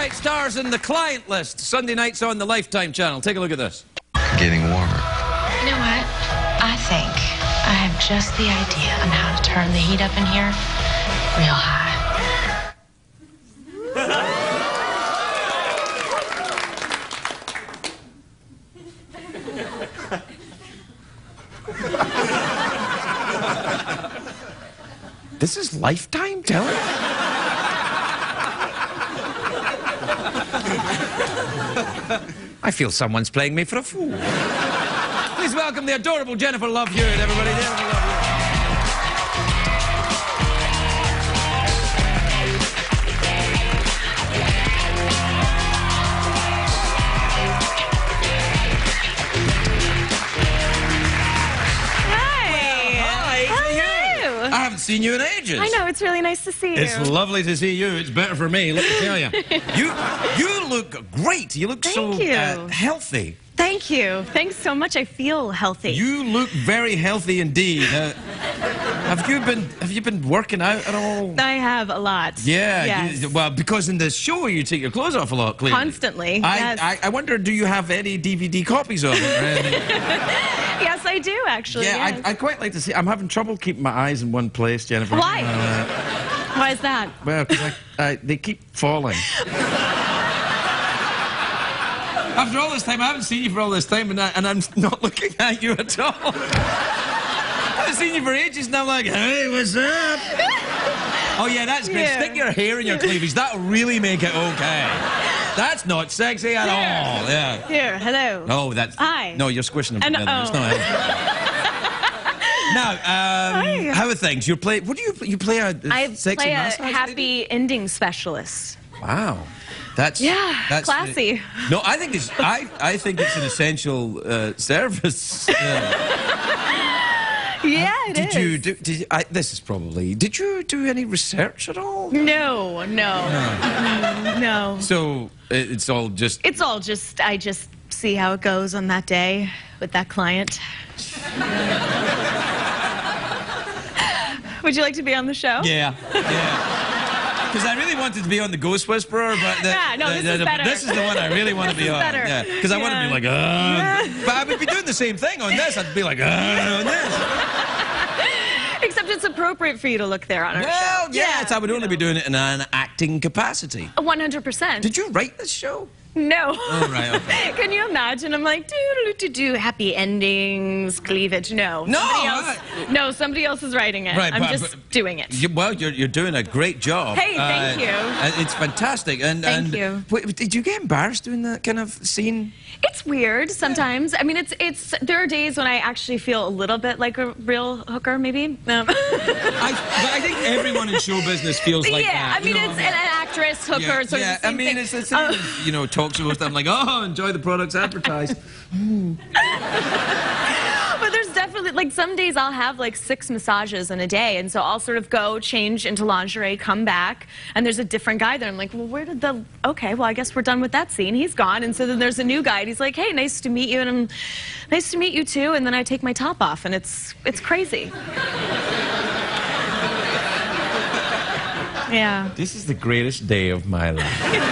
night stars in the client list. Sunday nights on the Lifetime channel. Take a look at this. Getting warmer. You know what? I think I have just the idea on how to turn the heat up in here real high. This is Lifetime telling? I feel someone's playing me for a fool. Please welcome the adorable Jennifer Love Hewitt, everybody. Seen you in ages. I know, it's really nice to see you. It's lovely to see you. It's better for me, let me tell you. You you look great. You look so Thank you. Uh, healthy. Thank you. Thanks so much. I feel healthy. You look very healthy indeed. Uh, have you been have you been working out at all? I have a lot. Yeah, Yes. you- well, because in the show you take your clothes off a lot, clearly. Constantly, I, yes. I, I wonder, do you have any DVD copies of it? Yes, I do actually. yeah, yes. I'd, I'd quite like to see. I'm having trouble keeping my eyes in one place, Jennifer. Why? Uh, Why is that? well, 'cause I, I, they keep falling. After all this time, I haven't seen you for all this time, and, I, and I'm not looking at you at all. I haven't seen you for ages, and I'm like, hey, what's up? Oh, yeah, that's great. Yeah. Stick your hair in your cleavage. That'll really make it okay. That's not sexy at all. Yeah. Here, hello. Oh, that's. Hi. No, you're squishing them And- together. It's oh. not helpful. now, um, Hi. how are things? You play. What do you you play? A, a I sexy play a massage lady? happy ending specialist. Wow, that's Yeah, that's classy. no, I think it's I I think it's an essential uh, service. Uh, Yeah, it did is. you do? Did you, I, this is probably. Did you do any research at all? No, no, Mm, no. So it's all just. It's all just I just see how it goes on that day with that client. Would you like to be on the show? Yeah, yeah. Because I really wanted to be on the Ghost Whisperer, but the, Yeah, no, the- this the- is the- better. this is the one I really want to be is on. better. Yeah, because I want to be like, uh, Yeah. but I would be doing the same thing on this. I'd be like, uh, on this. Except it's appropriate for you to look there on our Well, show. Well, yes, I would only be doing it in an acting capacity. One hundred percent. Did you write this show? No. Oh, right, okay. Can you imagine? I'm like, do do do do happy endings, cleavage. No. No, Somebody else, I- no, somebody else is writing it. Right, I'm but- just but- doing it. You, well, you're, you're doing a great job. Hey, thank you. It's fantastic. And, Thank and you. Wait, did you get embarrassed doing that kind of scene? It's weird sometimes. I mean, it's it's. There are days when I actually feel a little bit like a real hooker, maybe. Um, I, but I think everyone in show business feels like yeah, that. I mean, you know? it's an actress. Yeah, sort yeah. I mean, thing. it's the same. Uh, you know, talk show stuff. I'm like, oh, enjoy the products advertised. But there's definitely like some days I'll have like six massages in a day, and so I'll sort of go change into lingerie, come back, and there's a different guy there. I'm like, well, where did the? Okay, well, I guess we're done with that scene. He's gone, and so then there's a new guy, and he's like, hey, nice to meet you, and I'm, nice to meet you too, and then I take my top off, and it's it's crazy. Yeah. This is the greatest day of my life.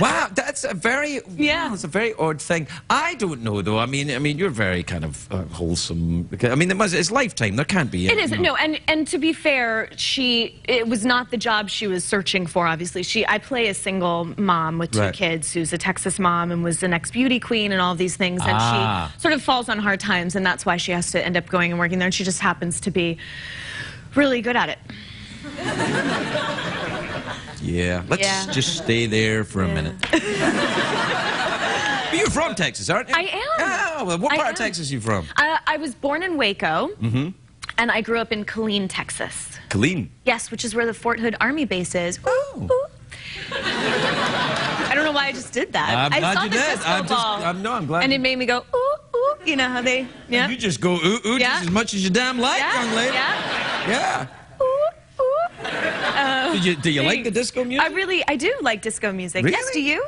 Wow, that's a very Yeah. wow, it's a very odd thing. I don't know though. I mean, I mean, you're very kind of uh, wholesome. I mean, it must, it's lifetime. There can't be. It know. no, and and to be fair, she it was not the job she was searching for. Obviously, she I play a single mom with two Right. kids who's a Texas mom and was the ex beauty queen and all these things, and Ah. she sort of falls on hard times, and that's why she has to end up going and working there. And she just happens to be really good at it. Yeah, let's Yeah. just stay there for a minute. But you're from Texas, aren't you? I am. Oh, well, what I part of. Texas are you from? Uh, I was born in Waco, Mm-hmm. and I grew up in Killeen, Texas. Killeen. Yes, which is where the Fort Hood Army base is. Ooh, Oh. ooh. I don't know why I just did that. I'm I glad saw you the did. disco I'm just- I'm- no, I'm glad And it made me go ooh ooh. You know how they yeah You just go ooh ooh Yeah. just as much as you damn like, yeah young lady. yeah Yeah. Do you, do you like the disco music? I really I do like disco music. Yes, do you?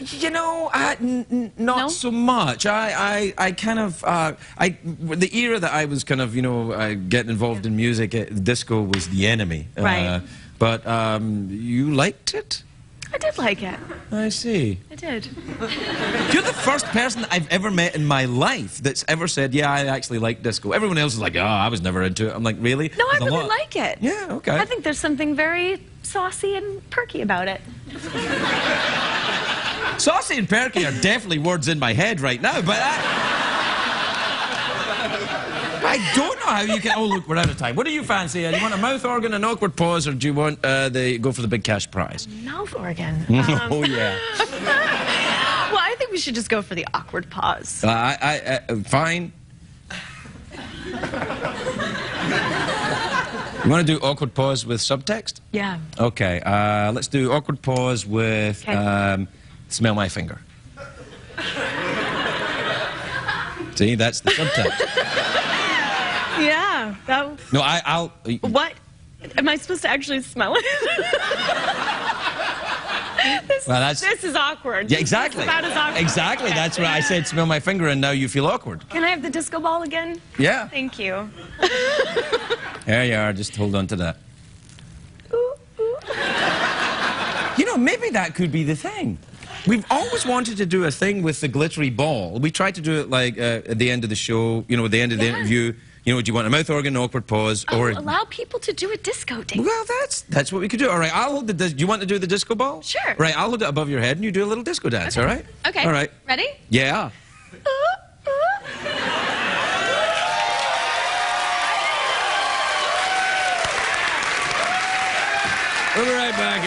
You know, uh, not No? so much. I, I, I kind of, uh, I, the era that I was kind of, you know, uh, getting involved in music, uh, disco was the enemy. Right. Uh, but um, you liked it? I did like it. I see. I did. You're the first person I've ever met in my life that's ever said, "Yeah, I actually like disco." Everyone else is like, "Oh, I was never into it." I'm like, "Really?" No, I There's a really lot- like it. Yeah, okay. I think there's something very saucy and perky about it. Saucy and perky are definitely words in my head right now, but I, I don't know how you can. Oh, look, we're out of time. What do you fancy? Do you want a mouth organ, an awkward pause, or do you want uh, the go for the big cash prize? Mouth organ. Um, oh yeah. well, I think we should just go for the awkward pause. Uh, I, I, uh, fine. You want to do awkward pause with subtext? Yeah. Okay, uh, let's do awkward pause with um, smell my finger. See, that's the subtext. Yeah. That, No, I, I'll. what? Am I supposed to actually smell it? this, Well, that's- this is awkward. Yeah, This is exactly. about as awkward. Exactly. That's what I said. Smell my finger, and now you feel awkward. Can I have the disco ball again? Yeah. Thank you. There you are. Just hold on to that. Ooh, ooh. You know, maybe that could be the thing. We've always wanted to do a thing with the glittery ball. We tried to do it like uh, at the end of the show, you know, at the end of the Yeah. interview. You know, do you want a mouth organ, awkward pause, oh, or allow people to do a disco dance? Well, that's that's what we could do. All right, I'll hold the. Do you want to do the disco ball? Sure. Right, I'll hold it above your head, and you do a little disco dance. Okay. All right. Okay. All right. Ready? Yeah. We'll be right back.